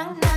Don't know.